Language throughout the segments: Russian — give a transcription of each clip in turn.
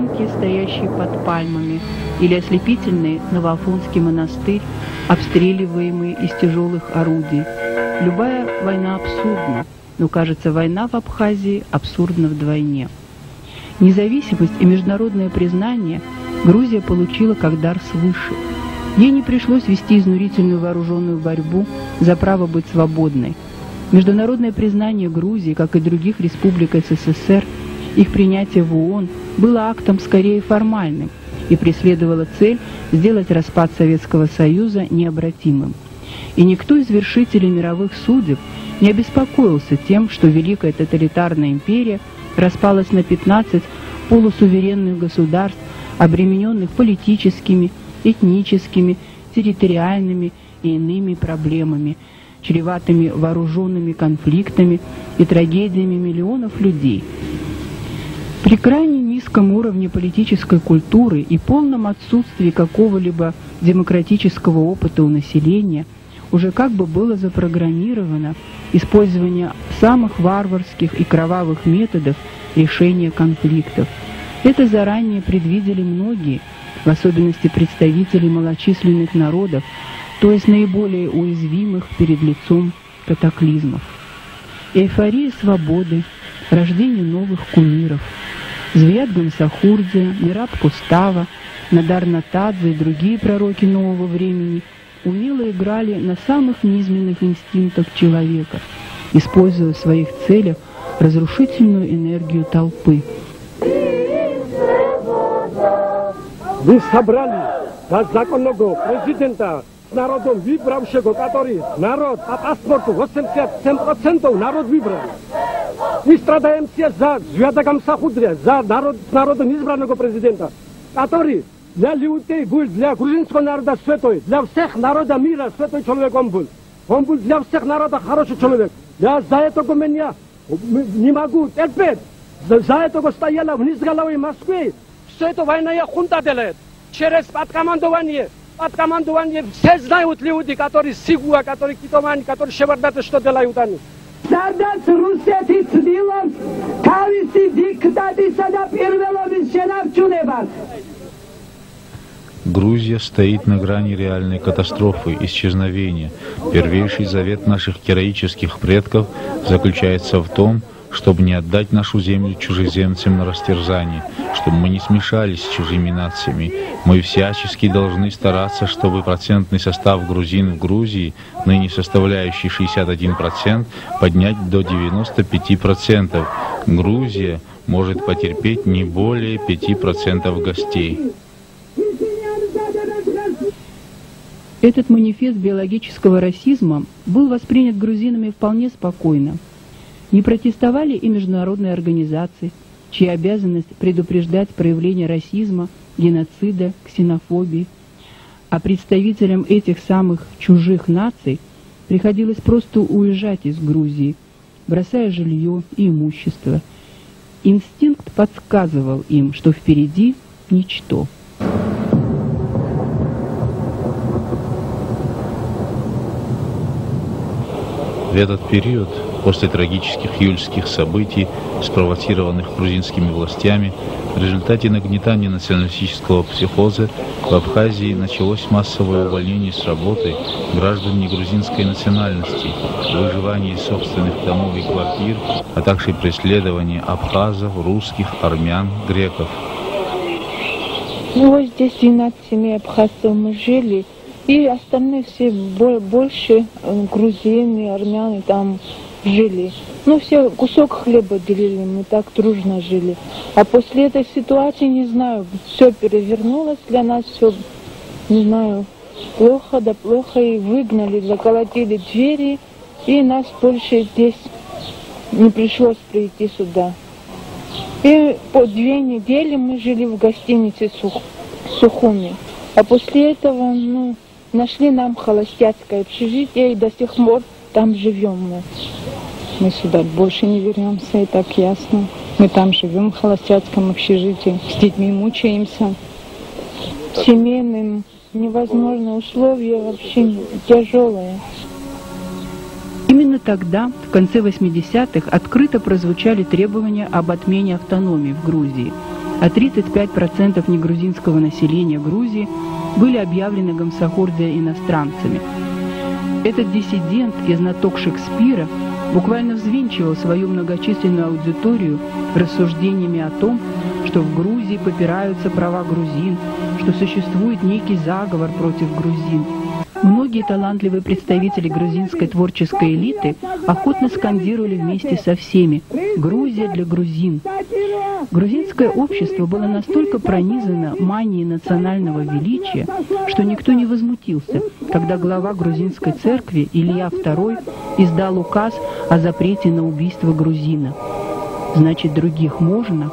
братья, стоящие под пальмами, или ослепительный Новоафонский монастырь, обстреливаемый из тяжелых орудий. Любая война абсурдна, но, кажется, война в Абхазии абсурдна вдвойне. Независимость и международное признание Грузия получила как дар свыше. Ей не пришлось вести изнурительную вооруженную борьбу за право быть свободной. Международное признание Грузии, как и других республик СССР, их принятие в ООН было актом скорее формальным и преследовало цель сделать распад Советского Союза необратимым. И никто из вершителей мировых судеб не обеспокоился тем, что Великая тоталитарная империя распалась на 15 полусуверенных государств, обремененных политическими, этническими, территориальными и иными проблемами, чреватыми вооруженными конфликтами и трагедиями миллионов людей. При крайне низком уровне политической культуры и полном отсутствии какого-либо демократического опыта у населения уже как бы было запрограммировано использование самых варварских и кровавых методов решения конфликтов. Это заранее предвидели многие, в особенности представители малочисленных народов, то есть наиболее уязвимых перед лицом катаклизмов. Эйфория свободы, рождение новых кумиров, Зведган Сахурдия, Мираб Кустава, Надар Натадзе и другие пророки нового времени умело играли на самых низменных инстинктах человека, используя в своих целях разрушительную энергию толпы. Вы собрали до законного президента с народом выбравшего, который народ по паспорту 87% народ выбрал. Ни страдаем се за Звядагам Сахудрия, за народ, народот избранного президента, который для людей был, для грузинского народа светој, для всех народа мира светој човек он был. Он был для всех народа хороший человек. Я за этого меня не могу терпеть. За, за этого стояла вниз головой Москвы. Все это военная хунта делает. Через подкомандование Подкомандование все знают люди, которые Сигуа, которые Китомани, которые Шевардаты, что делают они. სადაც რუსეთი ცდილობს თავისი დიქტატისა და პირველობის შენარჩუნებას. Грузия стоит на грани реальной катастрофы, исчезновения. Первейший завет наших героических предков заключается в том, чтобы не отдать нашу землю чужеземцам на растерзание, чтобы мы не смешались с чужими нациями. Мы всячески должны стараться, чтобы процентный состав грузин в Грузии, ныне составляющий 61%, поднять до 95%. Грузия может потерпеть не более 5% гостей. Этот манифест биологического расизма был воспринят грузинами вполне спокойно. Не протестовали и международные организации, чья обязанность предупреждать проявление расизма, геноцида, ксенофобии. А представителям этих самых чужих наций приходилось просто уезжать из Грузии, бросая жилье и имущество. Инстинкт подсказывал им, что впереди ничто. В этот период После трагических июльских событий, спровоцированных грузинскими властями, в результате нагнетания националистического психоза в Абхазии началось массовое увольнение с работы граждан негрузинской национальности, выживание собственных домов и квартир, а также преследование абхазов, русских, армян, греков. Ну вот здесь 12 семей абхазцев мы жили, и остальные все больше э, грузины, армяне там жили. Ну, все кусок хлеба делили, мы так дружно жили. А после этой ситуации, не знаю, все перевернулось для нас, все, не знаю, плохо да плохо, и выгнали, заколотили двери, и нас больше здесь не пришлось прийти сюда. И по две недели мы жили в гостинице Сух, Сухуми. А после этого, ну, нашли нам холостяцкое общежитие, и до сих пор там живем мы. Мы сюда больше не вернемся, и так ясно. Мы там живем в холостяцком общежитии, с детьми мучаемся. Семейным невозможно, условия вообще тяжелые. Именно тогда, в конце 80-х, открыто прозвучали требования об отмене автономии в Грузии. А 35% негрузинского населения Грузии были объявлены Гамсахурдия иностранцами. Этот диссидент и знаток Шекспира буквально взвинчивал свою многочисленную аудиторию рассуждениями о том, что в Грузии попираются права грузин, что существует некий заговор против грузин. Многие талантливые представители грузинской творческой элиты охотно скандировали вместе со всеми «Грузия для грузин». Грузинское общество было настолько пронизано манией национального величия, что никто не возмутился, когда глава грузинской церкви Илья II издал указ о запрете на убийство грузина. Значит, других можно?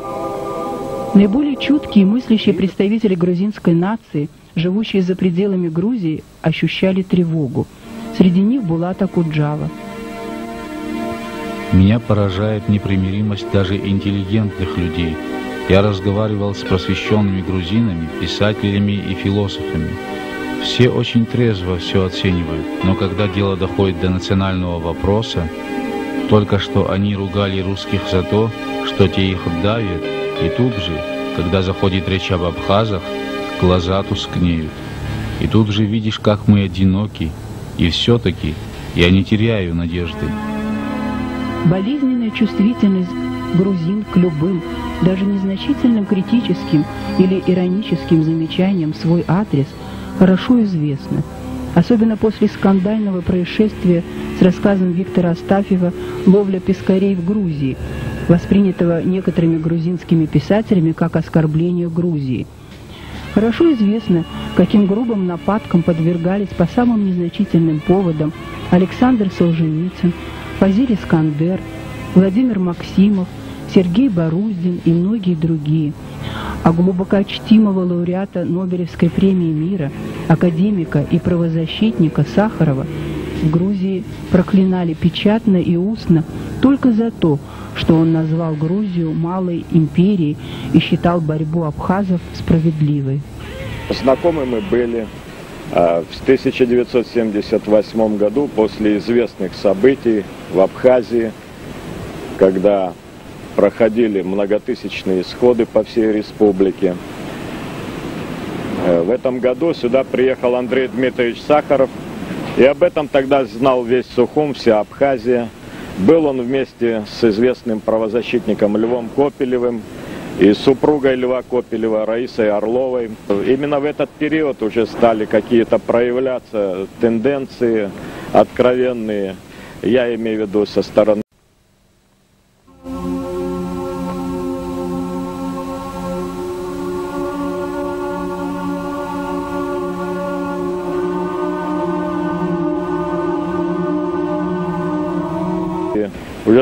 Наиболее чуткие и мыслящие представители грузинской нации, живущие за пределами Грузии, ощущали тревогу. Среди них была Такуджава. Меня поражает непримиримость даже интеллигентных людей. Я разговаривал с просвещенными грузинами, писателями и философами. Все очень трезво все оценивают, но когда дело доходит до национального вопроса, только что они ругали русских за то, что те их давят, и тут же, когда заходит речь об абхазах, глаза тускнеют. И тут же видишь, как мы одиноки, и все-таки я не теряю надежды. Болезненная чувствительность грузин к любым, даже незначительным критическим или ироническим замечаниям свой адрес хорошо известна. Особенно после скандального происшествия с рассказом Виктора Астафьева «Ловля пескарей в Грузии», воспринятого некоторыми грузинскими писателями как оскорбление Грузии. Хорошо известно, каким грубым нападкам подвергались по самым незначительным поводам Александр Солженицын, Фазиль Искандер, Владимир Максимов, Сергей Боруздин и многие другие. А глубокочтимого лауреата Нобелевской премии мира, академика и правозащитника Сахарова в Грузии проклинали печатно и устно только за то, что он назвал Грузию малой империей и считал борьбу абхазов справедливой. Знакомы мы были а, в 1978 году после известных событий в Абхазии, когда проходили многотысячные сходы по всей республике. Э, в этом году сюда приехал Андрей Дмитриевич Сахаров, и об этом тогда знал весь Сухум, вся Абхазия. Был он вместе с известным правозащитником Львом Копелевым и супругой Льва Копелева Раисой Орловой. Именно в этот период уже стали какие-то проявляться тенденции откровенные, я имею в виду со стороны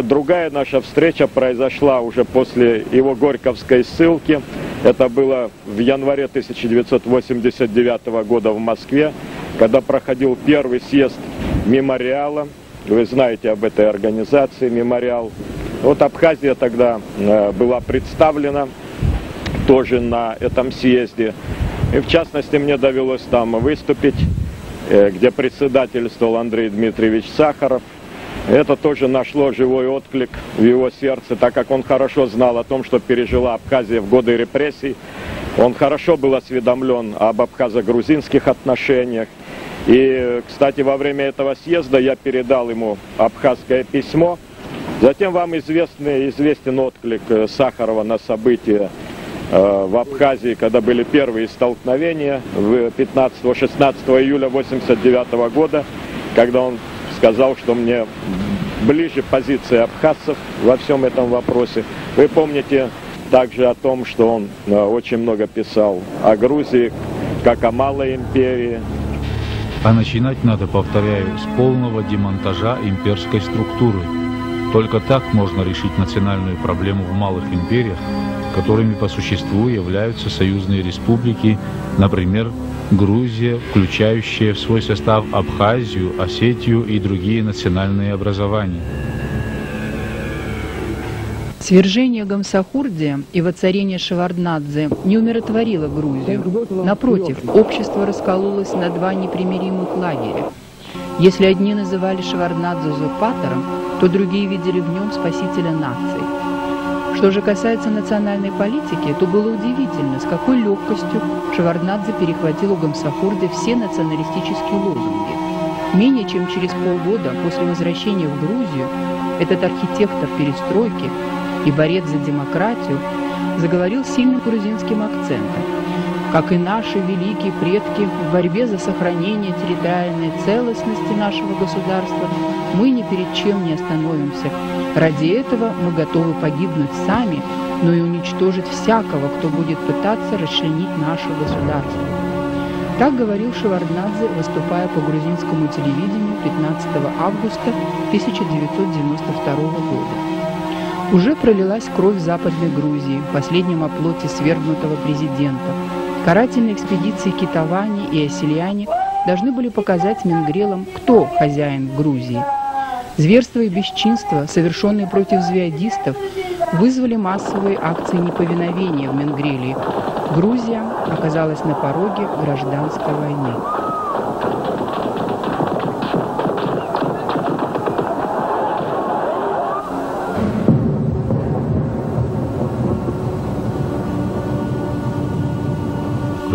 Уже другая наша встреча произошла уже после его Горьковской ссылки. Это было в январе 1989 года в Москве, когда проходил первый съезд мемориала. Вы знаете об этой организации «Мемориал». Вот Абхазия тогда э, была представлена тоже на этом съезде. И в частности мне довелось там выступить, э, где председательствовал Андрей Дмитриевич Сахаров – это тоже нашло живой отклик в его сердце, так как он хорошо знал о том, что пережила Абхазия в годы репрессий. Он хорошо был осведомлен об абхазо-грузинских отношениях. И, кстати, во время этого съезда я передал ему абхазское письмо. Затем вам известный, известен отклик э, Сахарова на события э, в Абхазии, когда были первые столкновения в 15-16 июля 1989 года, когда он сказал, что мне ближе позиция абхазцев во всем этом вопросе. Вы помните также о том, что он э, очень много писал о Грузии, как о малой империи. А начинать надо, повторяю, с полного демонтажа имперской структуры. Только так можно решить национальную проблему в малых империях, которыми по существу являются союзные республики, например, Грузия, включающая в свой состав Абхазию, Осетию и другие национальные образования. Свержение Гамсахурдия и воцарение Шеварднадзе не умиротворило Грузию. Напротив, общество раскололось на два непримиримых лагеря. Если одни называли Шеварднадзе узурпатором, то другие видели в нем спасителя нации. Что же касается национальной политики, то было удивительно, с какой легкостью Шеварднадзе перехватил у Гамсахурды все националистические лозунги. Менее чем через полгода после возвращения в Грузию этот архитектор перестройки и борец за демократию заговорил сильным грузинским акцентом. Как и наши великие предки в борьбе за сохранение территориальной целостности нашего государства, мы ни перед чем не остановимся. Ради этого мы готовы погибнуть сами, но и уничтожить всякого, кто будет пытаться расчленить наше государство. Так говорил Шеварднадзе, выступая по грузинскому телевидению 15 августа 1992 года. Уже пролилась кровь Западной Грузии, последнем оплоте свергнутого президента. Карательные экспедиции Китавани и Осельяне должны были показать Менгрелам, кто хозяин Грузии. Зверство и бесчинство, совершенные против звеодистов, вызвали массовые акции неповиновения в Менгрелии. Грузия оказалась на пороге гражданской войны.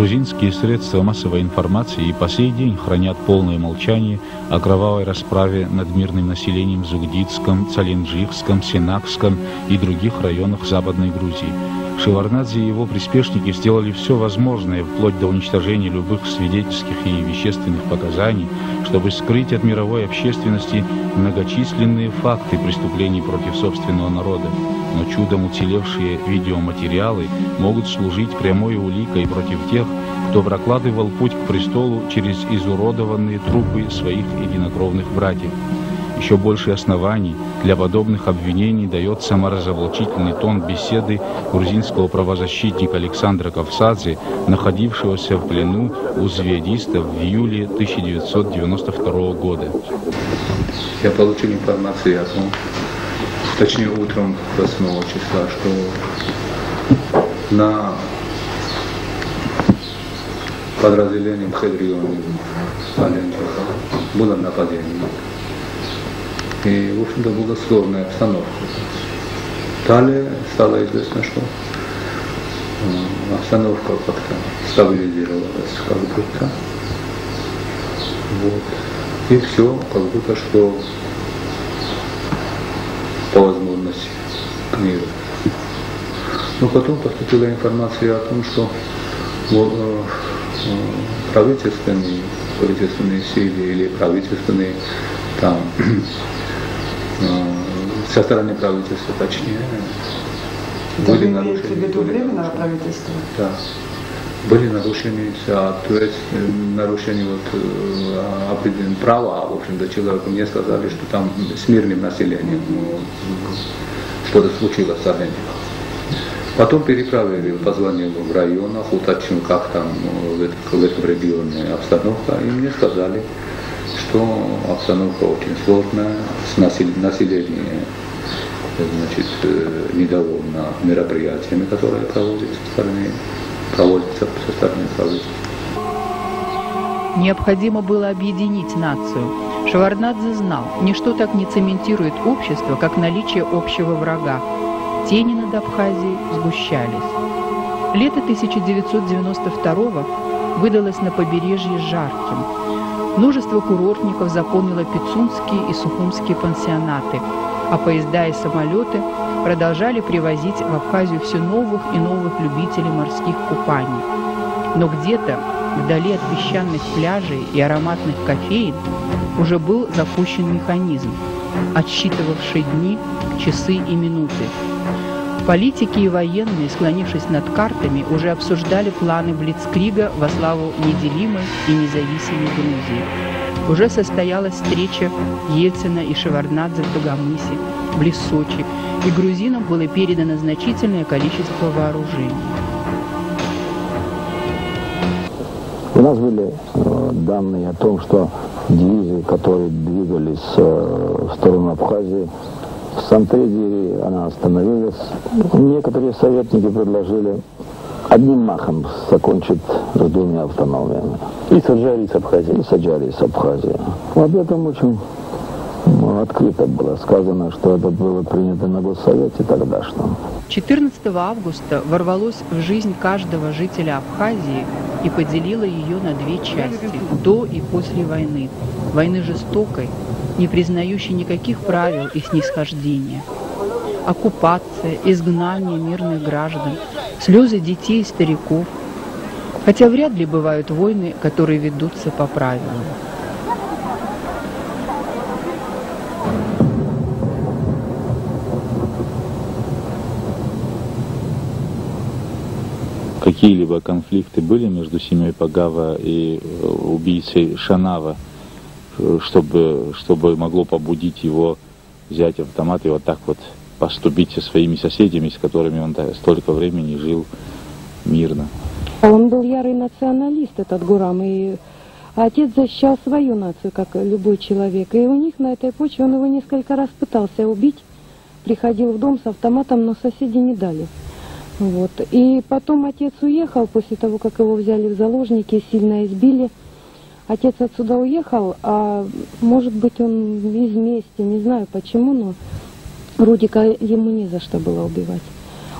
Грузинские средства массовой информации и по сей день хранят полное молчание о кровавой расправе над мирным населением в Зугдитском, Цалинджихском, Сенакском и других районах Западной Грузии. Шеварнадзе и его приспешники сделали все возможное, вплоть до уничтожения любых свидетельских и вещественных показаний, чтобы скрыть от мировой общественности многочисленные факты преступлений против собственного народа. Но чудом уцелевшие видеоматериалы могут служить прямой уликой против тех, кто прокладывал путь к престолу через изуродованные трупы своих единокровных братьев. Еще больше оснований для подобных обвинений дает саморазоблачительный тон беседы грузинского правозащитника Александра Ковсадзе, находившегося в плену у звездистов в июле 1992 года. Я получил информацию о том, точнее утром 8 числа, что на подразделением Хедрионе Аленчика было нападение. И, в общем-то, была сложная обстановка. Далее стало известно, что обстановка как-то стабилизировалась, как будто. Вот. И все, как будто что по возможности к миру. Но потом поступила информация о том, что вот, э, правительственные, правительственные силы или правительственные там со стороны правительства, точнее, Это были нарушения. в виду временного правительства? Да. Были нарушения, а, то есть э, нарушения вот, а, определенного права, в общем-то, человеку мне сказали, что там с мирным населением ну, что-то случилось с Арменией. Потом переправили, позвонил в районах, уточнил, как там в, этом, в этом регионе обстановка, и мне сказали, что обстановка очень сложная, с население значит, э, недовольно мероприятиями, которые проводятся со стороны, проводятся со стороны правительства. Необходимо было объединить нацию. Шеварднадзе знал, ничто так не цементирует общество, как наличие общего врага. Тени над Абхазией сгущались. Лето 1992 выдалось на побережье жарким. Множество курортников заполнило Пицунские и Сухумские пансионаты, а поезда и самолеты продолжали привозить в Абхазию все новых и новых любителей морских купаний. Но где-то, вдали от песчаных пляжей и ароматных кофеин, уже был запущен механизм, отсчитывавший дни, часы и минуты. Политики и военные, склонившись над картами, уже обсуждали планы Блицкрига во славу неделимой и независимой Грузии. Уже состоялась встреча Ельцина и Шеварднадзе в Дагомысе, близ Сочи, и грузинам было передано значительное количество вооружений. У нас были э, данные о том, что дивизии, которые двигались э, в сторону Абхазии, в Сан-Педере она остановилась. Некоторые советники предложили одним махом закончить с двумя автономиями. И Саджари с Абхазией. И Саджари с Абхазией. Об этом очень открыто было сказано, что это было принято на Госсовете тогдашнем. 14 августа ворвалось в жизнь каждого жителя Абхазии и поделило ее на две части – до и после войны. Войны жестокой, не признающей никаких правил и снисхождения. Оккупация, изгнание мирных граждан, слезы детей и стариков. Хотя вряд ли бывают войны, которые ведутся по правилам. какие-либо конфликты были между семьей Пагава и э, убийцей Шанава, чтобы, чтобы могло побудить его взять автомат и вот так вот поступить со своими соседями, с которыми он столько времени жил мирно. А он был ярый националист, этот Гурам, и отец защищал свою нацию, как любой человек. И у них на этой почве он его несколько раз пытался убить, приходил в дом с автоматом, но соседи не дали. Вот. И потом отец уехал после того, как его взяли в заложники, сильно избили. Отец отсюда уехал, а может быть он из мести, не знаю почему, но Рудика ему не за что было убивать.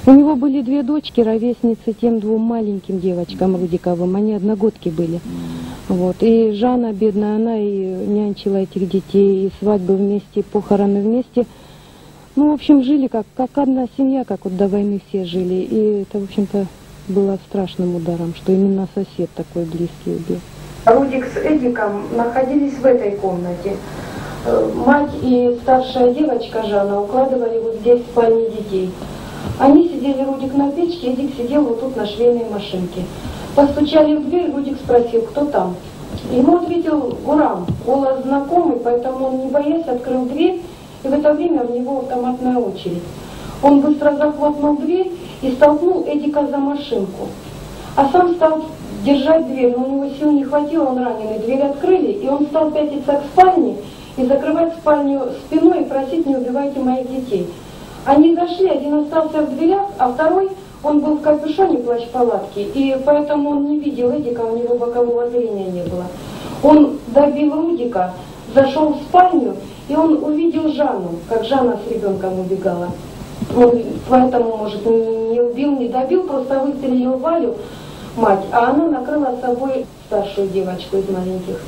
У него были две дочки, ровесницы тем двум маленьким девочкам Рудиковым, они одногодки были. Вот. И Жанна, бедная, она и нянчила этих детей, и свадьбы вместе, и похороны вместе – ну, в общем, жили как, как одна семья, как вот до войны все жили. И это, в общем-то, было страшным ударом, что именно сосед такой близкий убил. Рудик с Эдиком находились в этой комнате. Э, мать и старшая девочка Жанна укладывали вот здесь в спальне детей. Они сидели, Рудик на печке, Эдик сидел вот тут на швейной машинке. Постучали в дверь, Рудик спросил, кто там. Ему ответил Гурам, голос знакомый, поэтому он, не боясь, открыл дверь и в это время у него автоматная очередь. Он быстро захлопнул дверь и столкнул Эдика за машинку. А сам стал держать дверь, но у него сил не хватило, он раненый. Дверь открыли, и он стал пятиться к спальне и закрывать спальню спиной и просить, не убивайте моих детей. Они дошли, один остался в дверях, а второй, он был в капюшоне плащ-палатки, и поэтому он не видел Эдика, у него бокового зрения не было. Он добил Рудика, зашел в спальню и он увидел Жанну, как Жанна с ребенком убегала. Он поэтому, может, не убил, не добил, просто выстрелил Валю, мать, а она накрыла собой старшую девочку из маленьких.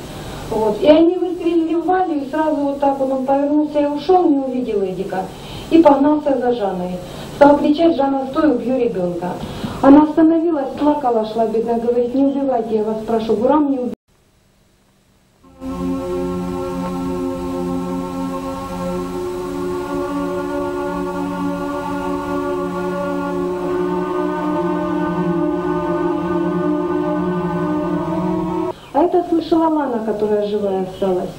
Вот. И они выстрелили в Валю, и сразу вот так вот он повернулся и ушел, не увидел Эдика. И погнался за Жанной. Стал кричать, Жанна, стой, убью ребенка. Она остановилась, плакала, шла бедная, говорит, не убивайте, я вас прошу, Гурам не убивайте. Шаломана, которая живая осталась.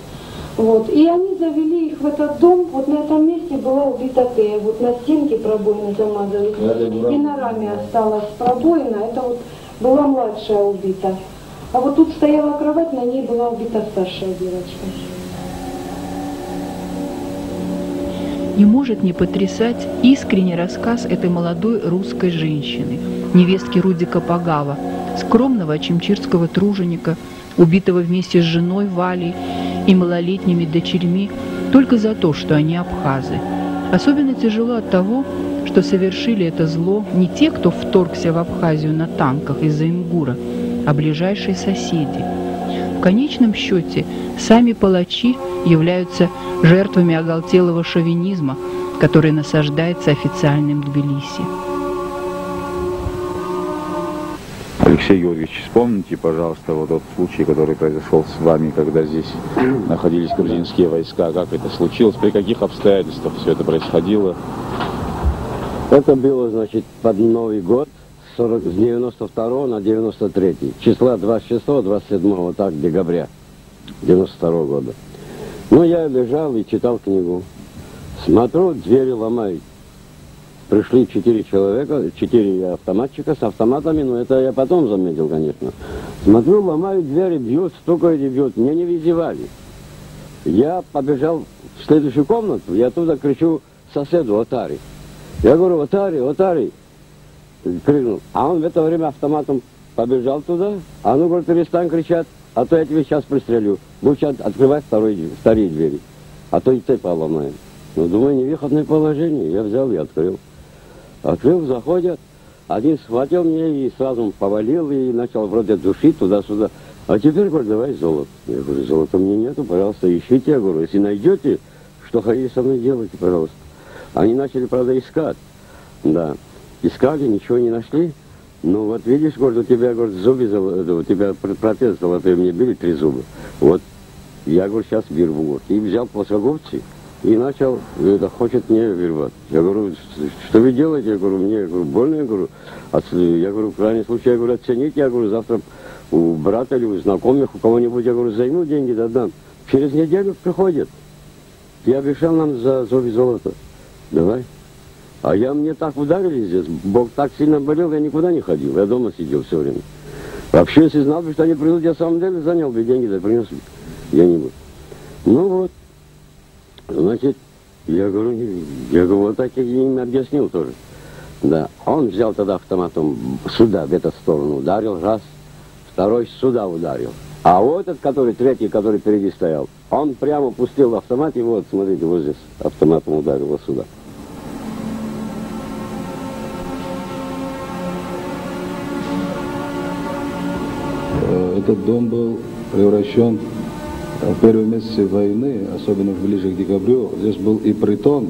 Вот. И они завели их в этот дом, вот на этом месте была убита Тея, вот на стенке пробоины замазали. И на раме осталась пробоина, это вот была младшая убита. А вот тут стояла кровать, на ней была убита старшая девочка. Не может не потрясать искренний рассказ этой молодой русской женщины, невестки Рудика Пагава, скромного чемчирского труженика, убитого вместе с женой Валей и малолетними дочерьми только за то, что они абхазы. Особенно тяжело от того, что совершили это зло не те, кто вторгся в Абхазию на танках из-за Ингура, а ближайшие соседи. В конечном счете сами палачи являются жертвами оголтелого шовинизма, который насаждается официальным Тбилиси. Алексей Георгиевич, вспомните, пожалуйста, вот тот случай, который произошел с вами, когда здесь находились грузинские войска. Как это случилось? При каких обстоятельствах все это происходило? Это было, значит, под Новый год, 40, с 92 на 93. Числа 26-27, так, декабря 92 года. Ну, я лежал и читал книгу. Смотрю, двери ломают. Пришли четыре человека, четыре автоматчика с автоматами, но это я потом заметил, конечно. Смотрю, ломают двери, бьют, стукают и бьют. Меня не визивали. Я побежал в следующую комнату, я оттуда кричу соседу Отари. Я говорю, Отари, Отари. Крикнул. А он в это время автоматом побежал туда. А ну, говорит, перестань кричать, а то я тебе сейчас пристрелю. Лучше открывать второй, вторые двери. а то и цепь поломаем. Ну, думаю, невыходное положение. Я взял и открыл. Открыл, заходят. Один схватил меня и сразу повалил и начал вроде душить туда-сюда. А теперь, говорю, давай золото. Я говорю, золота мне нету, пожалуйста, ищите. Я говорю, если найдете, что хотите со мной делайте, пожалуйста. Они начали, правда, искать. Да. Искали, ничего не нашли. Ну вот видишь, говорю, у тебя, говорю, зубы, у тебя протез золотой мне били три зуба. Вот я, говорю, сейчас вырву. Вот. И взял плоскогубцы и начал, это хочет мне вырвать. Я говорю, что вы делаете? Я говорю, мне я говорю, больно, я говорю, я говорю, в крайнем случае, я говорю, оцените, я говорю, завтра у брата или у знакомых, у кого-нибудь, я говорю, займу деньги, да дам. Через неделю приходят. Я обещал нам за зови золото. Давай. А я мне так ударили здесь, Бог так сильно болел, я никуда не ходил, я дома сидел все время. Вообще, если знал бы, что они придут, я самом деле занял бы деньги, да принес бы где-нибудь. Ну вот, значит, я говорю, я говорю, вот так я им объяснил тоже. Да, он взял тогда автоматом сюда, в эту сторону ударил, раз, второй сюда ударил. А вот этот, который третий, который впереди стоял, он прямо пустил автомат, и вот, смотрите, вот здесь автоматом ударил вот сюда. Э, этот дом был превращен в первые месяцы войны, особенно ближе к декабрю. Здесь был и притон,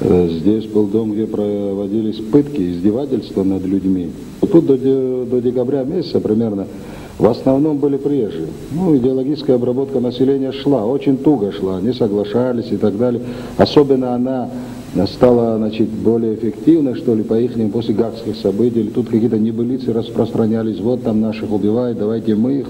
э, здесь был дом, где проводились пытки, издевательства над людьми. Тут до, до декабря месяца примерно в основном были приезжие. Ну, идеологическая обработка населения шла, очень туго шла, они соглашались и так далее. Особенно она стала значит, более эффективной, что ли, по их после гагских событий. Тут какие-то небылицы распространялись, вот там наших убивают, давайте мы их.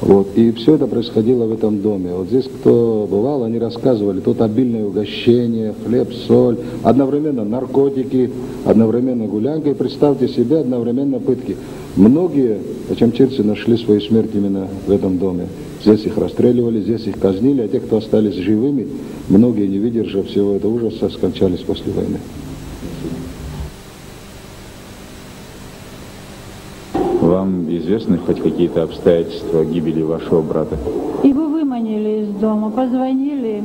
Вот. И все это происходило в этом доме. Вот здесь кто бывал, они рассказывали, тут обильное угощение, хлеб, соль, одновременно наркотики, одновременно гулянка. И представьте себе, одновременно пытки. Многие очамчирцы нашли свою смерть именно в этом доме. Здесь их расстреливали, здесь их казнили, а те, кто остались живыми, многие, не выдержав всего этого ужаса, скончались после войны. Вам известны хоть какие-то обстоятельства гибели вашего брата? Его выманили из дома, позвонили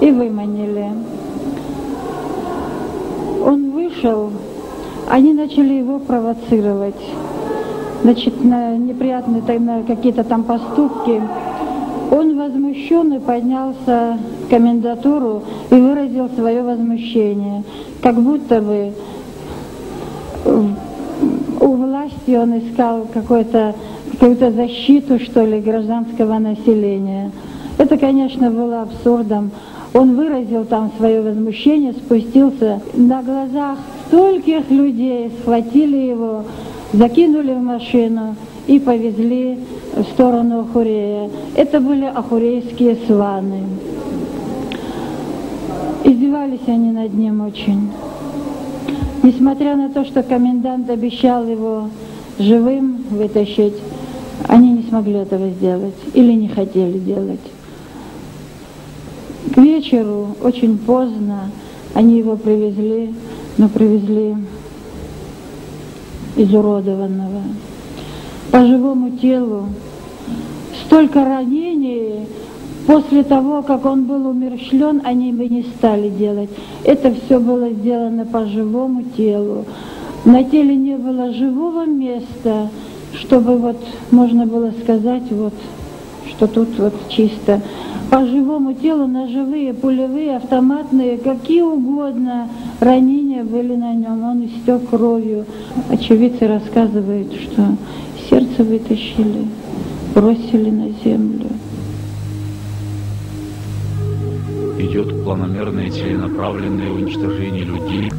и выманили. Он вышел, они начали его провоцировать значит, на неприятные на какие-то там поступки. Он возмущенный поднялся в комендатуру и выразил свое возмущение, как будто бы у власти он искал какую-то какую-то защиту, что ли, гражданского населения. Это, конечно, было абсурдом. Он выразил там свое возмущение, спустился на глазах стольких людей, схватили его, закинули в машину и повезли в сторону Ахурея. Это были ахурейские сланы. Издевались они над ним очень. Несмотря на то, что комендант обещал его живым вытащить, они не смогли этого сделать или не хотели делать. К вечеру, очень поздно, они его привезли, но привезли изуродованного. По живому телу столько ранений, после того, как он был умерщвлен, они бы не стали делать. Это все было сделано по живому телу. На теле не было живого места, чтобы вот можно было сказать, вот, что тут вот чисто по живому телу ножевые, пулевые, автоматные, какие угодно ранения были на нем. Он истек кровью. Очевидцы рассказывают, что сердце вытащили, бросили на землю. Идет планомерное и целенаправленное уничтожение людей,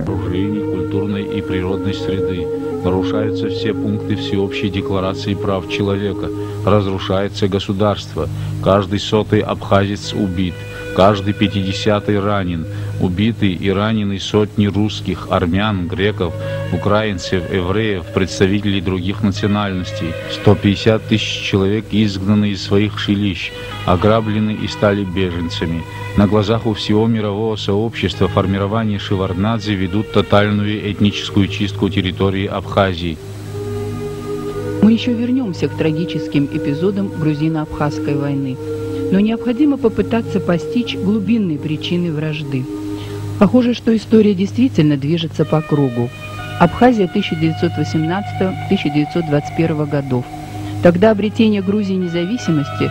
окружений, культурной и природной среды. Нарушаются все пункты Всеобщей декларации прав человека. Разрушается государство. Каждый сотый абхазец убит. Каждый пятидесятый ранен. Убиты и ранены сотни русских, армян, греков, украинцев, евреев, представителей других национальностей. 150 тысяч человек изгнаны из своих жилищ, ограблены и стали беженцами. На глазах у всего мирового сообщества формирование Шеварднадзе ведут тотальную этническую чистку территории Абхазии. Мы еще вернемся к трагическим эпизодам грузино-абхазской войны. но необходимо попытаться постичь глубинные причины вражды. Похоже, что история действительно движется по кругу. Абхазия 1918-1921 годов. Тогда обретение Грузии независимости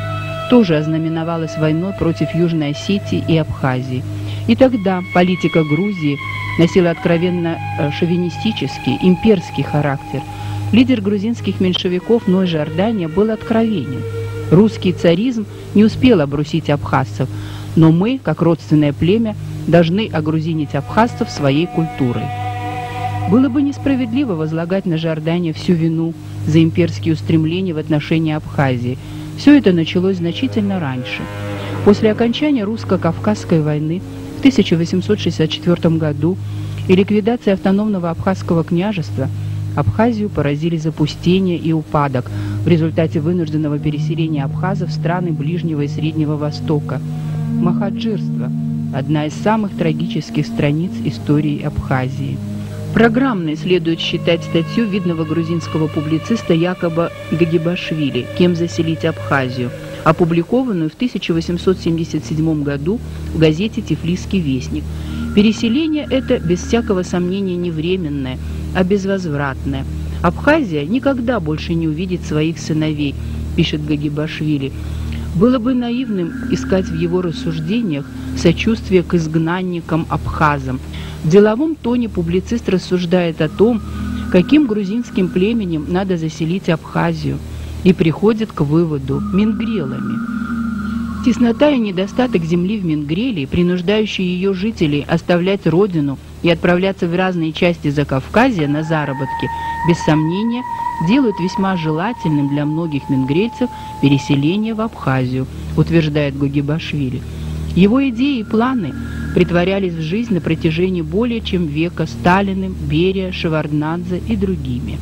тоже ознаменовалось войной против Южной Осетии и Абхазии. И тогда политика Грузии носила откровенно э, шовинистический, имперский характер. Лидер грузинских меньшевиков Ной Жордания был откровенен. Русский царизм не успел обрусить абхазцев, но мы, как родственное племя, должны огрузинить абхазцев своей культурой. Было бы несправедливо возлагать на Жордания всю вину за имперские устремления в отношении Абхазии. Все это началось значительно раньше. После окончания русско-кавказской войны в 1864 году и ликвидации автономного абхазского княжества Абхазию поразили запустение и упадок в результате вынужденного переселения абхазов в страны Ближнего и Среднего Востока. Махаджирство – одна из самых трагических страниц истории Абхазии. Программной следует считать статью видного грузинского публициста Якоба Гагибашвили «Кем заселить Абхазию», опубликованную в 1877 году в газете «Тифлисский вестник». Переселение это, без всякого сомнения, не временное, а безвозвратное. Абхазия никогда больше не увидит своих сыновей, пишет Гагибашвили. Было бы наивным искать в его рассуждениях сочувствие к изгнанникам-абхазам – в деловом тоне публицист рассуждает о том, каким грузинским племенем надо заселить Абхазию, и приходит к выводу – мингрелами. Теснота и недостаток земли в Мингреле, принуждающие ее жителей оставлять родину и отправляться в разные части Закавказья на заработки, без сомнения, делают весьма желательным для многих мингрельцев переселение в Абхазию, утверждает Гугибашвили. Его идеи и планы притворялись в жизнь на протяжении более чем века Сталиным, Берия, Шеварднадзе и другими.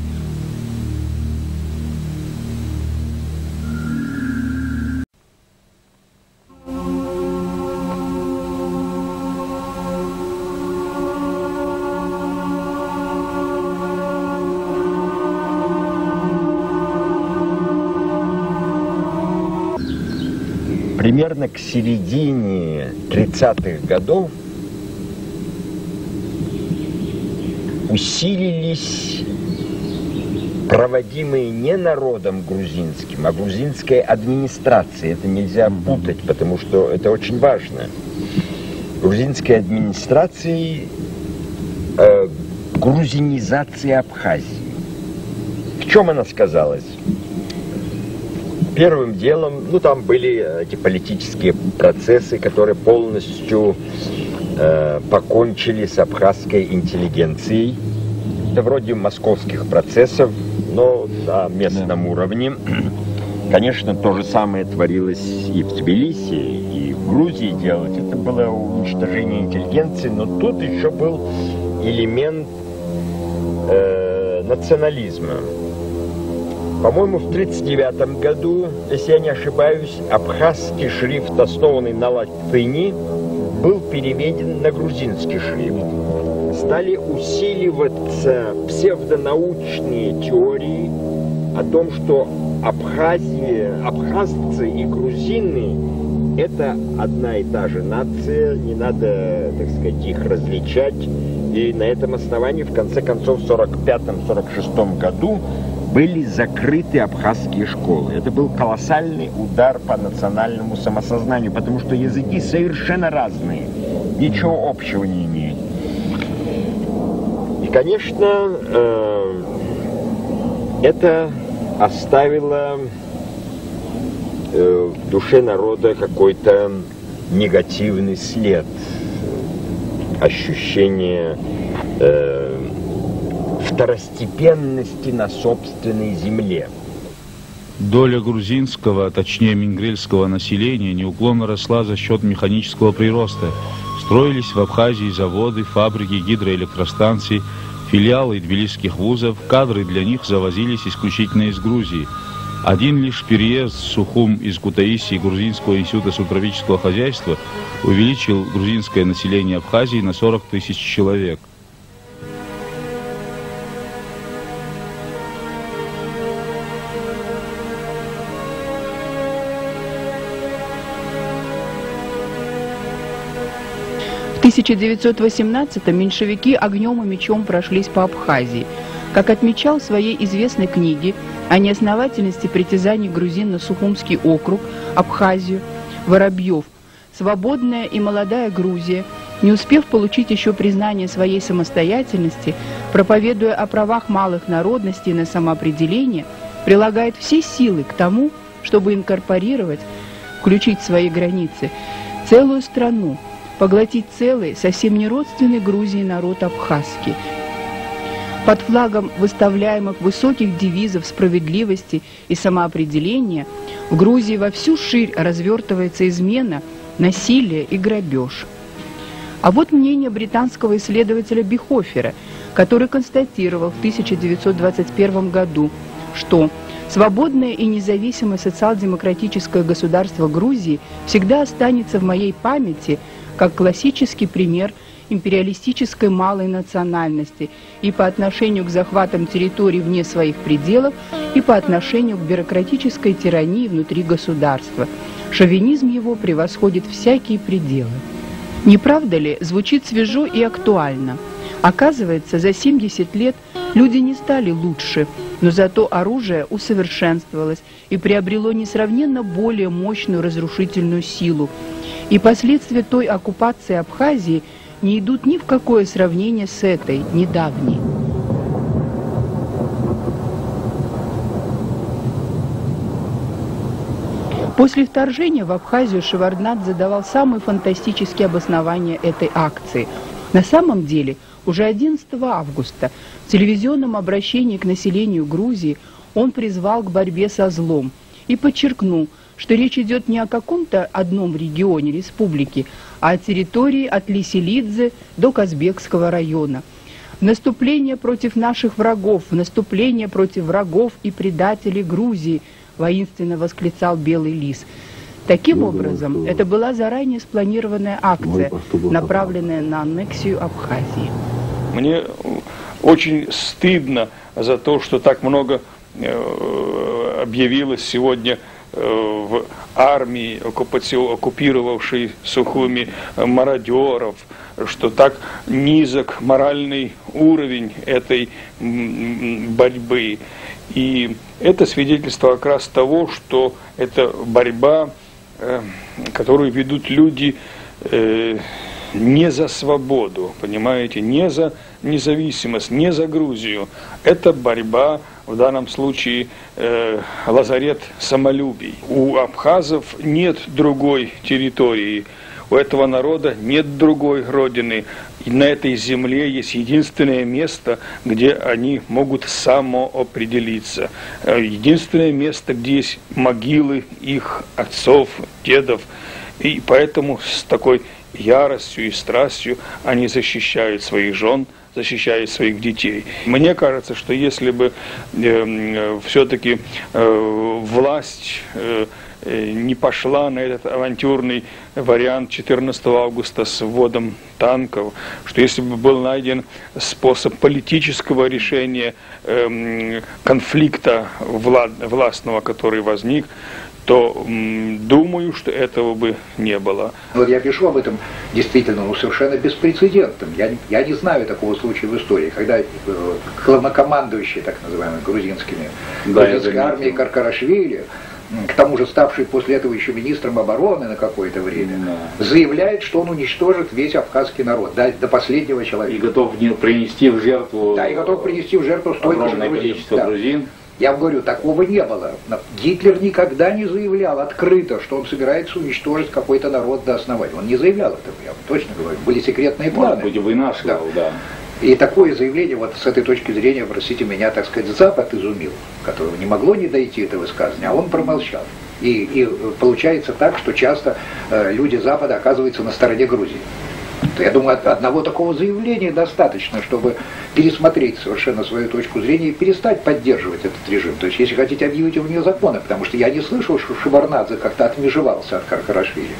Примерно к середине 30-х годов усилились проводимые не народом грузинским, а грузинской администрацией. Это нельзя путать, потому что это очень важно. Грузинской администрацией э, грузинизации Абхазии. В чем она сказалась? Первым делом, ну там были эти политические процессы, которые полностью э, покончили с абхазской интеллигенцией. Это вроде московских процессов, но на местном да. уровне. Конечно, то же самое творилось и в Тбилиси, и в Грузии делать. Это было уничтожение интеллигенции, но тут еще был элемент э, национализма. По-моему, в 1939 году, если я не ошибаюсь, абхазский шрифт, основанный на латыни, был переведен на грузинский шрифт. Стали усиливаться псевдонаучные теории о том, что Абхазия, абхазцы и грузины – это одна и та же нация, не надо, так сказать, их различать. И на этом основании, в конце концов, в 1945-1946 году были закрыты абхазские школы. Это был колоссальный удар по национальному самосознанию, потому что языки совершенно разные, ничего общего не имеют. И, конечно, э, это оставило э, в душе народа какой-то негативный след, ощущение э, второстепенности на собственной земле. Доля грузинского, а точнее мингрельского населения неуклонно росла за счет механического прироста. Строились в Абхазии заводы, фабрики, гидроэлектростанции, филиалы тбилисских вузов, кадры для них завозились исключительно из Грузии. Один лишь переезд Сухум из Кутаиси Грузинского института сутровического хозяйства увеличил грузинское население Абхазии на 40 тысяч человек. 1918-м меньшевики огнем и мечом прошлись по Абхазии. Как отмечал в своей известной книге о неосновательности притязаний грузин на Сухумский округ, Абхазию, Воробьев, свободная и молодая Грузия, не успев получить еще признание своей самостоятельности, проповедуя о правах малых народностей на самоопределение, прилагает все силы к тому, чтобы инкорпорировать, включить в свои границы целую страну, поглотить целый, совсем не родственный Грузии народ абхазский. Под флагом выставляемых высоких девизов справедливости и самоопределения в Грузии во всю ширь развертывается измена, насилие и грабеж. А вот мнение британского исследователя Бихофера, который констатировал в 1921 году, что свободное и независимое социал-демократическое государство Грузии всегда останется в моей памяти – как классический пример империалистической малой национальности и по отношению к захватам территорий вне своих пределов, и по отношению к бюрократической тирании внутри государства. Шовинизм его превосходит всякие пределы. Не правда ли, звучит свежо и актуально? Оказывается, за 70 лет люди не стали лучше, но зато оружие усовершенствовалось и приобрело несравненно более мощную разрушительную силу, и последствия той оккупации Абхазии не идут ни в какое сравнение с этой, недавней. После вторжения в Абхазию Шеварднадзе давал самые фантастические обоснования этой акции. На самом деле, уже 11 августа в телевизионном обращении к населению Грузии он призвал к борьбе со злом и подчеркнул, что речь идет не о каком-то одном регионе республики, а о территории от Лиселидзе до Казбекского района. наступление против наших врагов, наступление против врагов и предателей Грузии, воинственно восклицал Белый Лис. Таким образом, это была заранее спланированная акция, направленная на аннексию Абхазии. Мне очень стыдно за то, что так много э, объявилось сегодня Э, в армии, оккупировавшей Сухуми, э, мародеров, что так низок моральный уровень этой борьбы. И это свидетельство как раз того, что это борьба, которую ведут люди не за свободу, понимаете, не за независимость, не за Грузию. Это борьба в данном случае э, лазарет самолюбий. У абхазов нет другой территории, у этого народа нет другой родины. И на этой земле есть единственное место, где они могут самоопределиться. Э, единственное место, где есть могилы их отцов, дедов. И поэтому с такой яростью и страстью они защищают своих жен – защищает своих детей. Мне кажется, что если бы э, все-таки э, власть э, не пошла на этот авантюрный вариант 14 августа с вводом танков, что если бы был найден способ политического решения э, конфликта влад, властного, который возник, то думаю, что этого бы не было. Вот я пишу об этом действительно ну, совершенно беспрецедентным. Я, я не знаю такого случая в истории, когда э, главнокомандующий, так называемый, грузинскими, да, грузинской армией Каркарашвили, к тому же ставший после этого еще министром обороны на какое-то время, да. заявляет, что он уничтожит весь абхазский народ, до, до последнего человека. И готов принести в жертву... Да, и готов принести в жертву столько же грузин. количество да. грузин. Я вам говорю, такого не было. Гитлер никогда не заявлял открыто, что он собирается уничтожить какой-то народ до основания. Он не заявлял этого, я вам точно говорю. Были секретные планы. Да, война шла, да. да. И такое заявление, вот с этой точки зрения, простите меня, так сказать, Запад изумил, которого не могло не дойти это высказывание, а он промолчал. И, и получается так, что часто э, люди Запада оказываются на стороне Грузии. Я думаю, одного такого заявления достаточно, чтобы пересмотреть совершенно свою точку зрения и перестать поддерживать этот режим. То есть, если хотите, объявить вне закона, потому что я не слышал, что Шибарнадзе как-то отмежевался от Каркарашвили.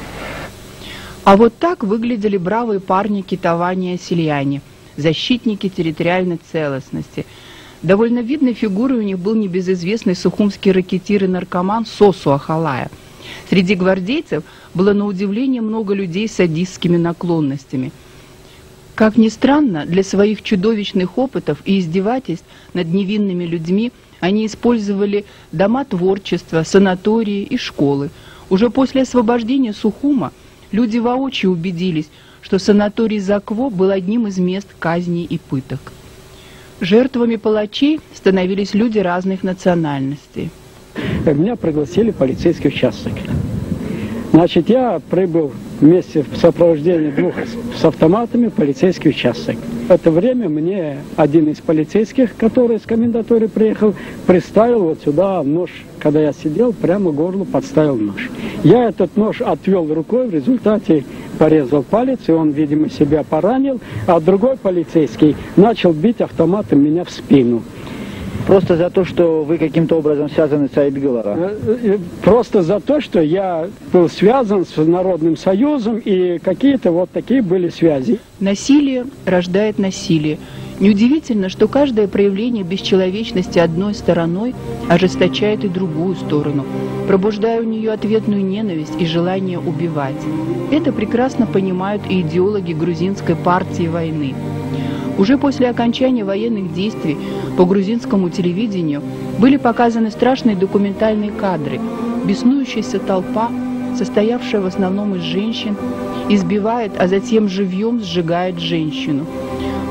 А вот так выглядели бравые парни китования селяне, защитники территориальной целостности. Довольно видной фигурой у них был небезызвестный сухумский ракетир и наркоман Сосу Ахалая – Среди гвардейцев было на удивление много людей с садистскими наклонностями. Как ни странно, для своих чудовищных опытов и издевательств над невинными людьми они использовали дома творчества, санатории и школы. Уже после освобождения Сухума люди воочию убедились, что санаторий Закво был одним из мест казней и пыток. Жертвами палачей становились люди разных национальностей. Меня пригласили в полицейский участок. Значит, я прибыл вместе в сопровождении двух с автоматами в полицейский участок. В это время мне один из полицейских, который из комендатуры приехал, приставил вот сюда нож. Когда я сидел, прямо горло подставил нож. Я этот нож отвел рукой, в результате порезал палец, и он, видимо, себя поранил, а другой полицейский начал бить автоматом меня в спину. Просто за то, что вы каким-то образом связаны с Айбгылара? Э, э, Просто за то, что я был связан с Народным Союзом, и какие-то вот такие были связи. Насилие рождает насилие. Неудивительно, что каждое проявление бесчеловечности одной стороной ожесточает и другую сторону, пробуждая у нее ответную ненависть и желание убивать. Это прекрасно понимают и идеологи грузинской партии войны. Уже после окончания военных действий по грузинскому телевидению были показаны страшные документальные кадры. Беснующаяся толпа, состоявшая в основном из женщин, избивает, а затем живьем сжигает женщину.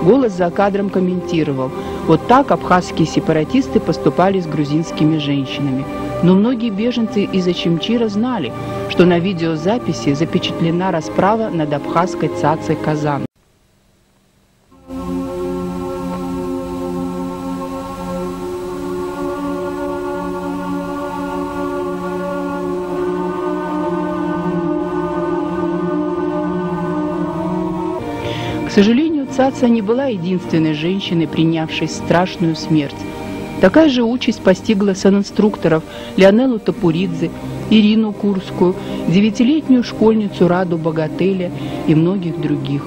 Голос за кадром комментировал, вот так абхазские сепаратисты поступали с грузинскими женщинами. Но многие беженцы из Ачимчира знали, что на видеозаписи запечатлена расправа над абхазской цацей Казан. Цаца не была единственной женщиной, принявшей страшную смерть. Такая же участь постигла санинструкторов Леонеллу Топуридзе, Ирину Курскую, девятилетнюю школьницу Раду Богателя и многих других.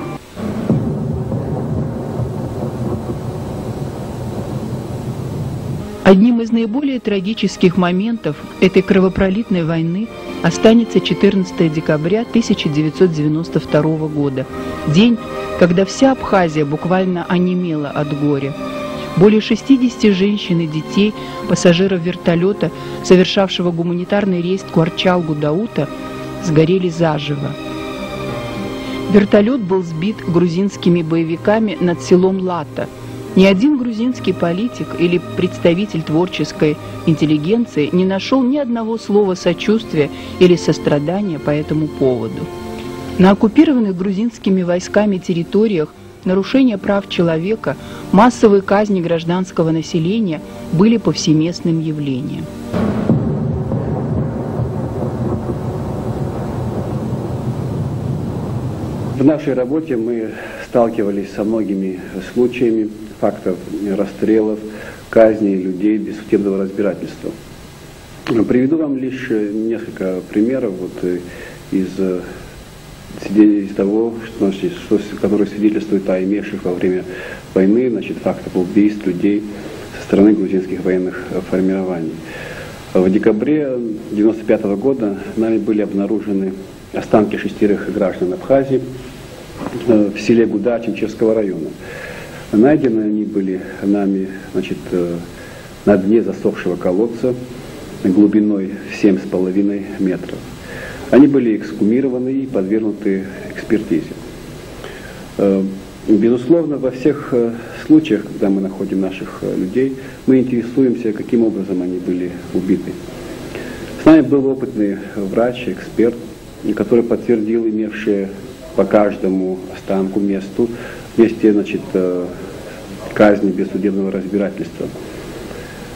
Одним из наиболее трагических моментов этой кровопролитной войны останется 14 декабря 1992 года, день, когда вся Абхазия буквально онемела от горя. Более 60 женщин и детей, пассажиров вертолета, совершавшего гуманитарный рейс Куарчалгу-Даута, сгорели заживо. Вертолет был сбит грузинскими боевиками над селом Лата – ни один грузинский политик или представитель творческой интеллигенции не нашел ни одного слова сочувствия или сострадания по этому поводу. На оккупированных грузинскими войсками территориях нарушения прав человека, массовые казни гражданского населения были повсеместным явлением. В нашей работе мы сталкивались со многими случаями фактов расстрелов, казней людей без судебного разбирательства. Приведу вам лишь несколько примеров вот, э, из, э, из того, что, значит, которые свидетельствуют о имевших во время войны значит, фактов убийств людей со стороны грузинских военных формирований. В декабре 1995 года нами были обнаружены останки шестерых граждан Абхазии э, в селе Гуда Чемчевского района. Найдены они были нами значит, э, на дне засохшего колодца глубиной 7,5 метров. Они были эксгумированы и подвергнуты экспертизе. Э, безусловно, во всех э, случаях, когда мы находим наших людей, мы интересуемся, каким образом они были убиты. С нами был опытный врач, эксперт, который подтвердил имевшие по каждому останку месту месте значит, э, казни без судебного разбирательства.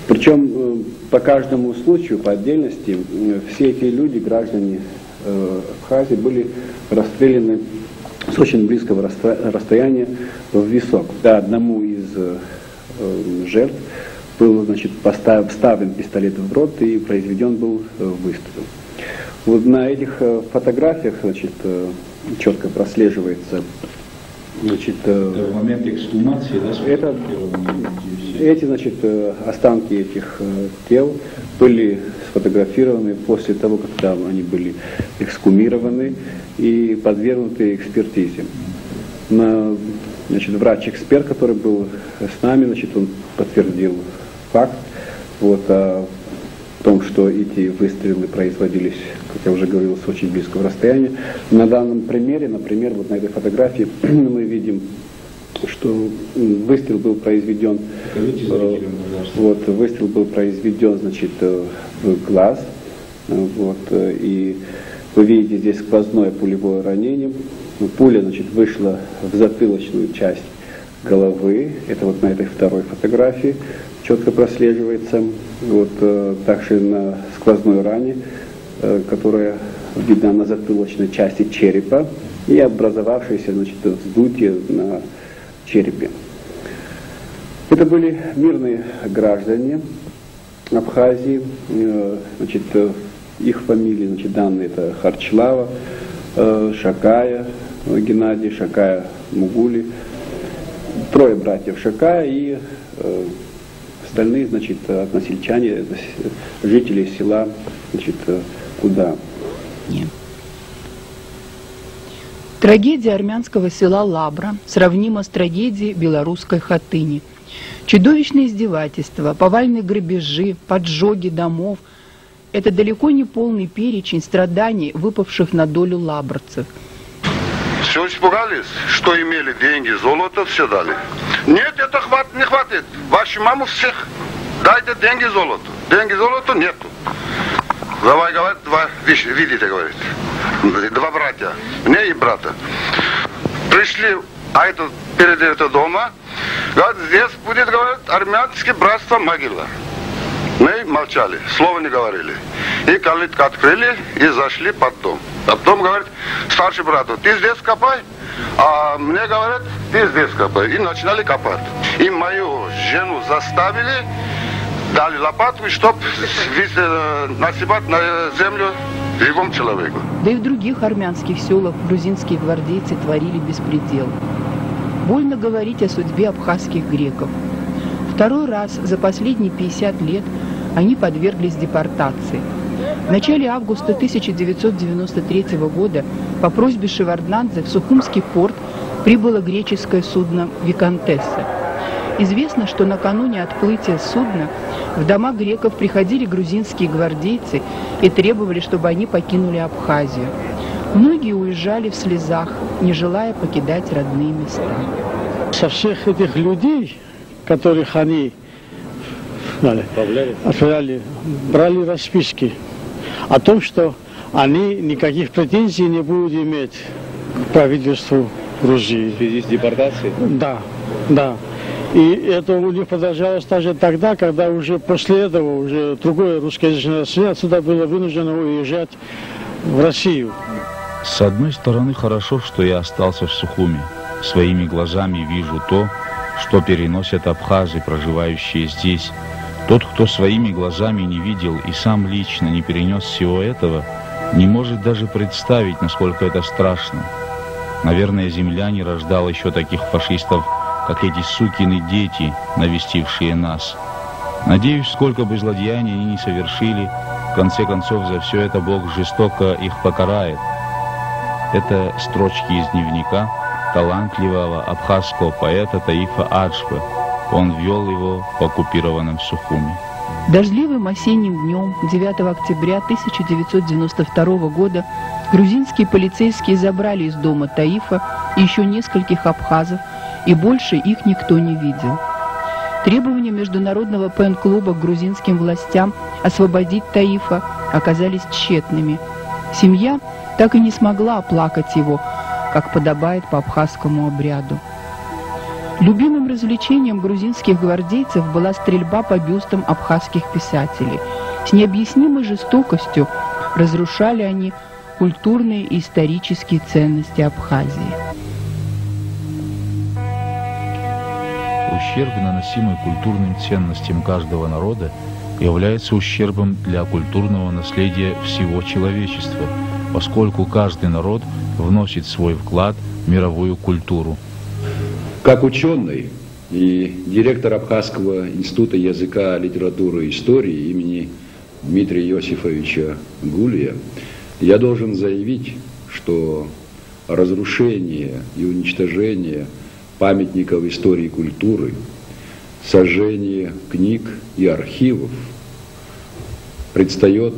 Причем э, по каждому случаю, по отдельности, э, все эти люди, граждане Абхазии, были расстреляны с очень близкого расстояния в висок. Да, одному из жертв был значит, поставлен, вставлен пистолет в рот и произведен был выстрел. Вот на этих фотографиях значит, четко прослеживается Значит, в момент эксгумации, да? Это, эти, значит, э, останки этих э, тел были сфотографированы после того, когда они были эксгумированы и подвергнуты экспертизе. На значит, врач-эксперт, который был с нами, значит, он подтвердил факт вот, о том, что эти выстрелы производились, как я уже говорил, с очень близкого расстояния. На данном примере, например, вот на этой фотографии мы видим что выстрел был произведен, э, вот, выстрел был произведен, значит, э, в глаз, э, вот, и вы видите здесь сквозное пулевое ранение. Пуля, значит, вышла в затылочную часть головы, это вот на этой второй фотографии четко прослеживается, вот, также на сквозной ране, которая видна на затылочной части черепа, и образовавшееся, значит, вздутие на черепе. Это были мирные граждане Абхазии, э, значит, э, их фамилии, значит, данные это Харчлава, э, Шакая, Геннадий, Шакая Мугули, трое братьев Шакая и остальные, значит, односельчане, жители села, значит, куда? Нет. Трагедия армянского села Лабра сравнима с трагедией белорусской Хатыни. Чудовищные издевательства, повальные грабежи, поджоги домов – это далеко не полный перечень страданий, выпавших на долю лабрцев. Все испугались, что имели деньги, золото все дали. Нет, это хват, не хватит. Ваши маму всех дайте деньги, золото. Деньги, золото нету. Давай, говорит, два, видите, говорит два братья, мне и брата. Пришли, а это перед это дома, говорят, здесь будет, говорят, армянское братство могила. Мы молчали, слова не говорили. И калитку открыли и зашли под дом. Потом говорит, старший брат, ты здесь копай, а мне говорят, ты здесь копай. И начинали копать. И мою жену заставили дали лопату, чтобы э, насыпать на землю живому человеку. Да и в других армянских селах грузинские гвардейцы творили беспредел. Больно говорить о судьбе абхазских греков. Второй раз за последние 50 лет они подверглись депортации. В начале августа 1993 года по просьбе Шеварднадзе в Сухумский порт прибыло греческое судно «Викантесса». Известно, что накануне отплытия судна в дома греков приходили грузинские гвардейцы и требовали, чтобы они покинули Абхазию. Многие уезжали в слезах, не желая покидать родные места. Со всех этих людей, которых они отправляли, брали расписки о том, что они никаких претензий не будут иметь к правительству Грузии. В связи с депортацией? Да, да. И это у них продолжалось также тогда, когда уже после этого уже другое русскоязычное население отсюда было вынуждено уезжать в Россию. С одной стороны, хорошо, что я остался в Сухуме. Своими глазами вижу то, что переносят абхазы, проживающие здесь. Тот, кто своими глазами не видел и сам лично не перенес всего этого, не может даже представить, насколько это страшно. Наверное, земля не рождала еще таких фашистов, как эти сукины дети, навестившие нас. Надеюсь, сколько бы злодеяний они не совершили, в конце концов за все это Бог жестоко их покарает. Это строчки из дневника талантливого абхазского поэта Таифа Аджпа. Он ввел его по оккупированном Сухуми. Дождливым осенним днем 9 октября 1992 года грузинские полицейские забрали из дома Таифа еще нескольких абхазов, и больше их никто не видел. Требования Международного ПН-клуба к грузинским властям освободить Таифа оказались тщетными. Семья так и не смогла оплакать его, как подобает по абхазскому обряду. Любимым развлечением грузинских гвардейцев была стрельба по бюстам абхазских писателей. С необъяснимой жестокостью разрушали они культурные и исторические ценности Абхазии. Ущерб, наносимый культурным ценностям каждого народа, является ущербом для культурного наследия всего человечества, поскольку каждый народ вносит свой вклад в мировую культуру. Как ученый и директор Абхазского института языка, литературы и истории имени Дмитрия Иосифовича Гулия, я должен заявить, что разрушение и уничтожение памятников истории и культуры, сожжение книг и архивов предстает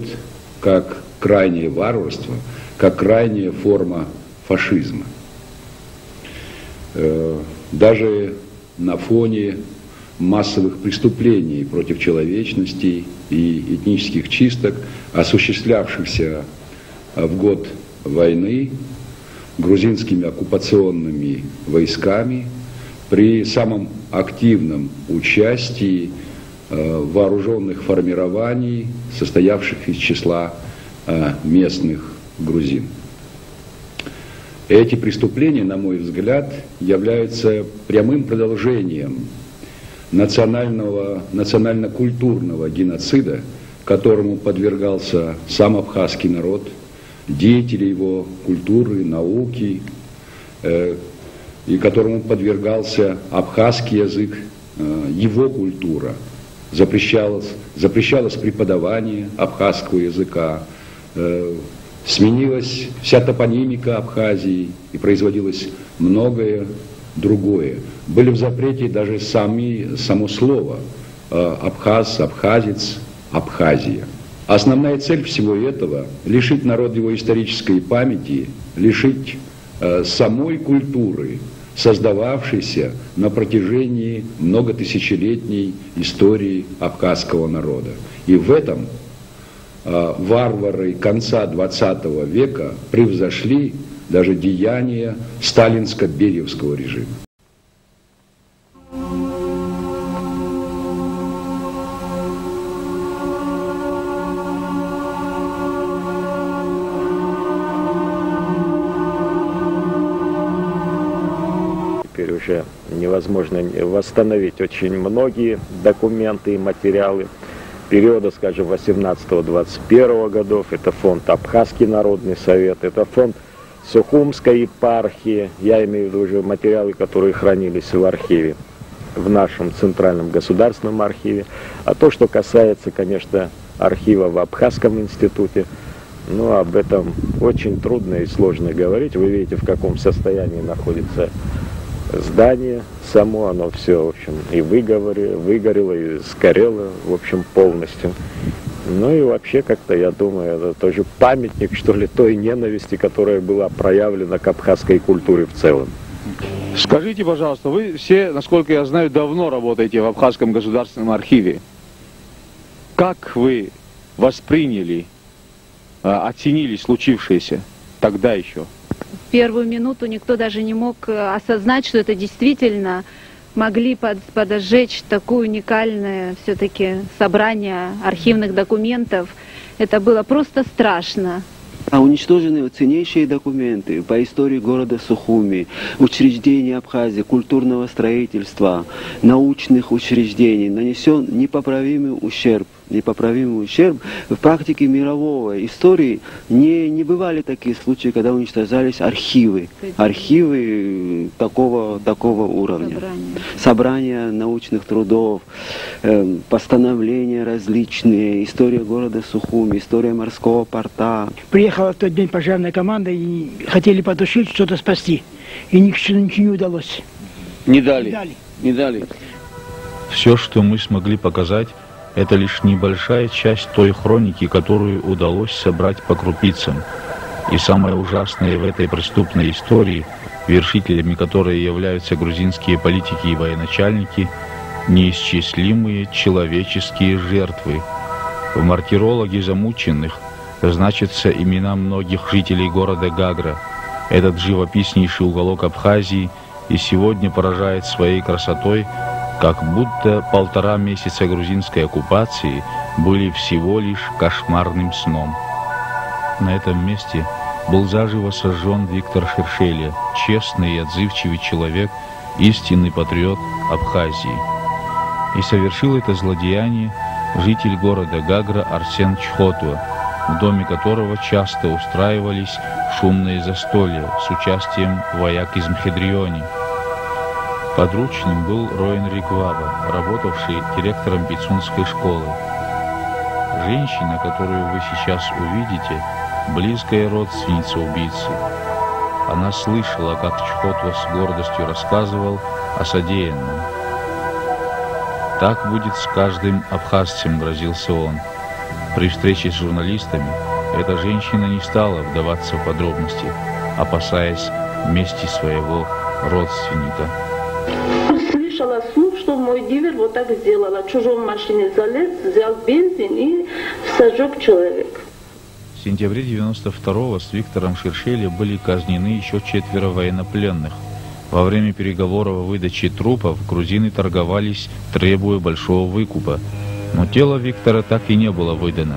как крайнее варварство, как крайняя форма фашизма. Э, даже на фоне массовых преступлений против человечности и этнических чисток, осуществлявшихся в год войны грузинскими оккупационными войсками при самом активном участии э, вооруженных формирований, состоявших из числа э, местных грузин. Эти преступления, на мой взгляд, являются прямым продолжением национального, национально-культурного геноцида, которому подвергался сам абхазский народ, деятели его культуры, науки, э, и которому подвергался абхазский язык, э, его культура. Запрещалось, запрещалось преподавание абхазского языка, э, Сменилась вся топонимика Абхазии и производилось многое другое. Были в запрете даже сами, само слово э, абхаз, абхазец, Абхазия. Основная цель всего этого – лишить народ его исторической памяти, лишить э, самой культуры, создававшейся на протяжении многотысячелетней истории абхазского народа. И в этом Э, варвары конца 20 века превзошли даже деяния сталинско-бериевского режима. Уже невозможно восстановить очень многие документы и материалы периода, скажем, 18-21 годов. Это фонд Абхазский народный совет, это фонд Сухумской епархии. Я имею в виду уже материалы, которые хранились в архиве, в нашем Центральном государственном архиве. А то, что касается, конечно, архива в Абхазском институте, ну, об этом очень трудно и сложно говорить. Вы видите, в каком состоянии находится здание само, оно все, в общем, и выгорело, выгорело, и сгорело, в общем, полностью. Ну и вообще как-то, я думаю, это тоже памятник, что ли, той ненависти, которая была проявлена к абхазской культуре в целом. Скажите, пожалуйста, вы все, насколько я знаю, давно работаете в Абхазском государственном архиве. Как вы восприняли, а, оценили случившееся тогда еще? Первую минуту никто даже не мог э, осознать, что это действительно могли под, подожечь такое уникальное все-таки собрание архивных документов. Это было просто страшно. А уничтожены ценнейшие документы по истории города Сухуми, учреждений Абхазии, культурного строительства, научных учреждений. Нанесен непоправимый ущерб непоправимый ущерб. В практике мировой истории не, не бывали такие случаи, когда уничтожались архивы. Архивы такого, такого уровня. Собрания. Собрания научных трудов, э, постановления различные, история города Сухуми, история морского порта. Приехала в тот день пожарная команда и хотели потушить, что-то спасти. И ничего, ничего не удалось. Не дали. Не дали. Не дали. Все, что мы смогли показать, это лишь небольшая часть той хроники, которую удалось собрать по крупицам. И самое ужасное в этой преступной истории, вершителями которой являются грузинские политики и военачальники, неисчислимые человеческие жертвы. В мартирологе замученных значатся имена многих жителей города Гагра. Этот живописнейший уголок Абхазии и сегодня поражает своей красотой как будто полтора месяца грузинской оккупации были всего лишь кошмарным сном. На этом месте был заживо сожжен Виктор Шершеля, честный и отзывчивый человек, истинный патриот Абхазии. И совершил это злодеяние житель города Гагра Арсен Чхотуа, в доме которого часто устраивались шумные застолья с участием вояк из Мхедриони. Подручным был Роин Ригваба, работавший директором Пицунской школы. Женщина, которую вы сейчас увидите, близкая родственница убийцы. она слышала, как Чхотва с гордостью рассказывал о содеянном. Так будет с каждым абхазцем, грозился он. При встрече с журналистами эта женщина не стала вдаваться в подробности, опасаясь мести своего родственника. Слышала слух, что мой дивер вот так сделала. В чужом машине залез, взял бензин и сожег человек. В сентябре 92-го с Виктором Шершели были казнены еще четверо военнопленных. Во время переговоров о выдаче трупов грузины торговались, требуя большого выкупа. Но тело Виктора так и не было выдано.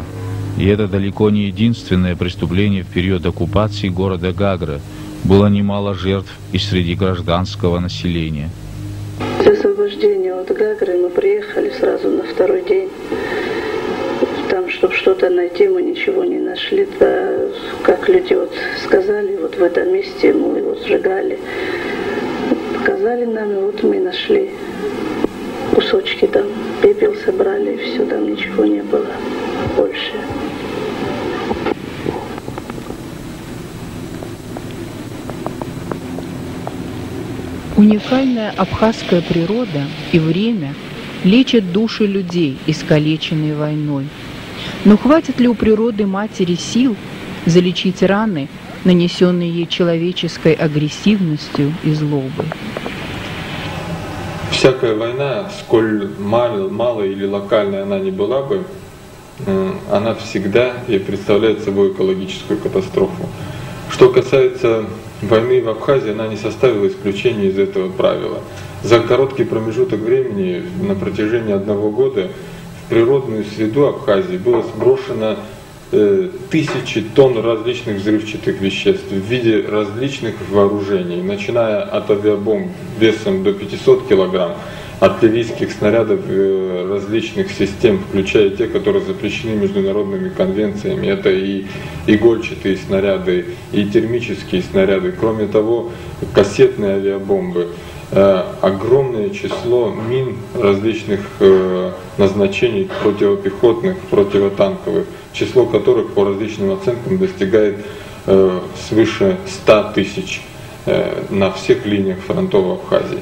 И это далеко не единственное преступление в период оккупации города Гагра. Было немало жертв и среди гражданского населения. С освобождения от Гагры мы приехали сразу на второй день. Там, чтобы что-то найти, мы ничего не нашли. Да, как люди вот сказали, вот в этом месте мы его сжигали. Показали нам, и вот мы нашли кусочки там, пепел собрали, и все, там ничего не было больше. Уникальная абхазская природа и время лечат души людей, искалеченные войной. Но хватит ли у природы матери сил залечить раны, нанесенные ей человеческой агрессивностью и злобой? Всякая война, сколь мал, малая или локальная она не была бы, она всегда и представляет собой экологическую катастрофу. Что касается войны в Абхазии, она не составила исключения из этого правила. За короткий промежуток времени, на протяжении одного года, в природную среду Абхазии было сброшено э, тысячи тонн различных взрывчатых веществ в виде различных вооружений, начиная от авиабомб весом до 500 килограмм, артиллерийских снарядов э, различных систем, включая те, которые запрещены международными конвенциями. Это и игольчатые снаряды, и термические снаряды. Кроме того, кассетные авиабомбы. Э, огромное число мин различных э, назначений противопехотных, противотанковых, число которых по различным оценкам достигает свыше 100 тысяч на всех линиях фронтов Абхазии.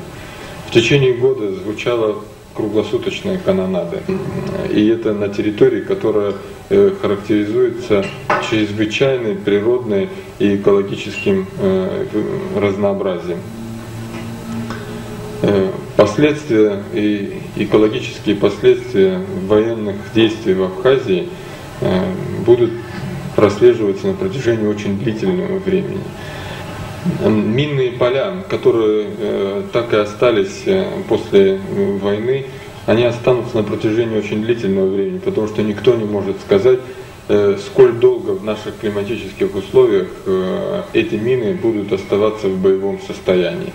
В течение года звучала круглосуточная канонада. И это на территории, которая э, характеризуется чрезвычайной природной и экологическим э, разнообразием. Э, последствия и экологические последствия военных действий в Абхазии будут прослеживаться на протяжении очень длительного времени минные поля, которые э, так и остались э, после войны, они останутся на протяжении очень длительного времени, потому что никто не может сказать, э, сколь долго в наших климатических условиях э, эти мины будут оставаться в боевом состоянии.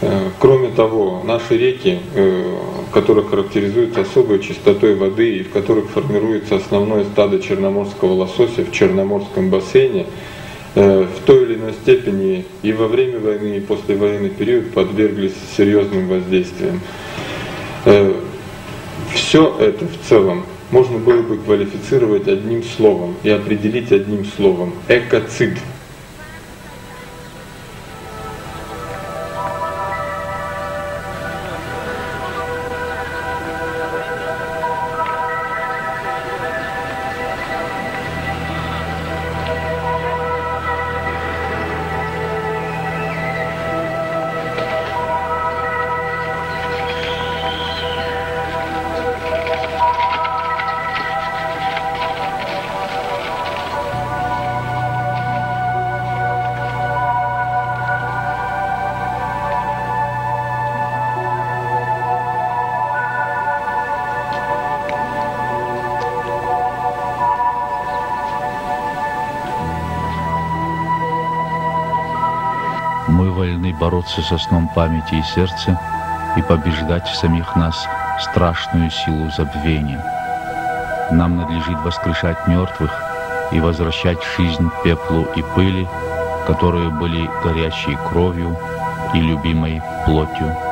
Э, кроме того, наши реки, э, которые характеризуются особой чистотой воды и в которых формируется основное стадо черноморского лосося в Черноморском бассейне, Э, в той или иной степени и во время войны, и после военный период подверглись серьезным воздействиям. Э, Все это в целом можно было бы квалифицировать одним словом и определить одним словом – экоцид – бороться со сном памяти и сердца и побеждать в самих нас страшную силу забвения. Нам надлежит воскрешать мертвых и возвращать жизнь пеплу и пыли, которые были горячей кровью и любимой плотью